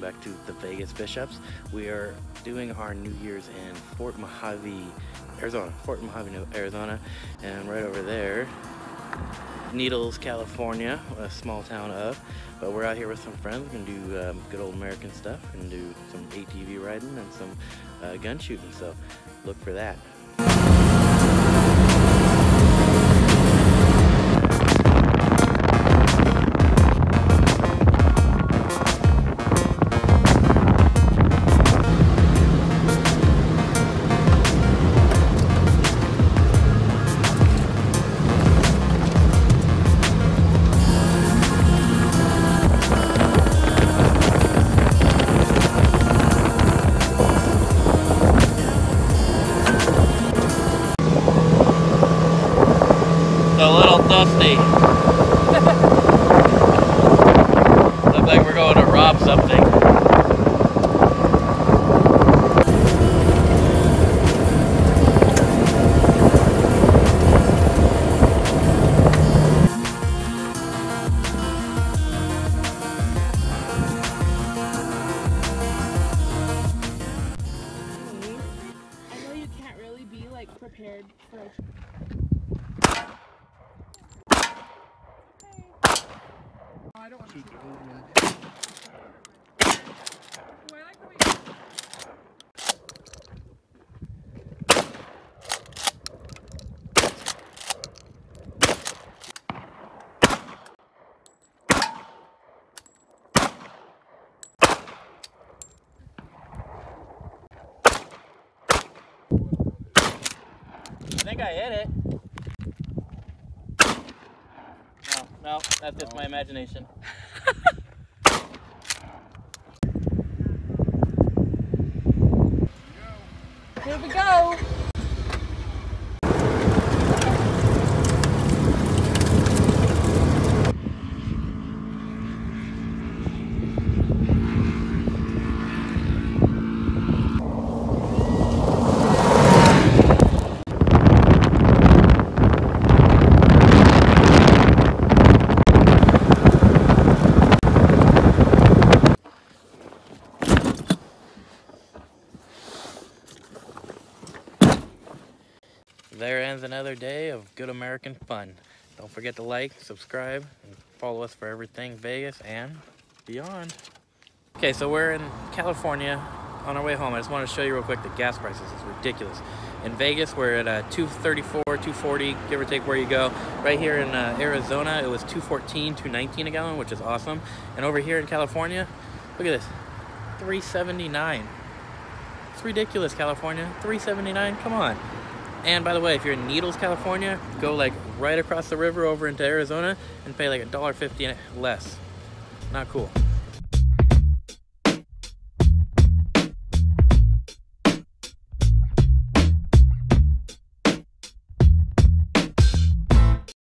back to the Vegas Bishops. We are doing our New Year's in Fort Mohave, Arizona. Fort Mohave, Arizona. And right over there, Needles, California, a small town of. But we're out here with some friends. We're gonna do um, good old American stuff. We're do some ATV riding and some uh, gun shooting. So look for that. A little dusty. Look like we're going to rob something. I know you can't really be like prepared for I don't want to. I the way I think I hit it. No, that's just my imagination. Here we go. There ends another day of good American fun. Don't forget to like, subscribe, and follow us for everything Vegas and beyond. Okay, so we're in California on our way home. I just want to show you real quick the gas prices. It's ridiculous. In Vegas, we're at uh, 234, 240, give or take where you go. Right here in uh, Arizona, it was 214, 219 a gallon, which is awesome. And over here in California, look at this, 379. It's ridiculous, California. 379, come on. And by the way, if you're in Needles, California, go like right across the river over into Arizona and pay like a dollar fifty less. Not cool.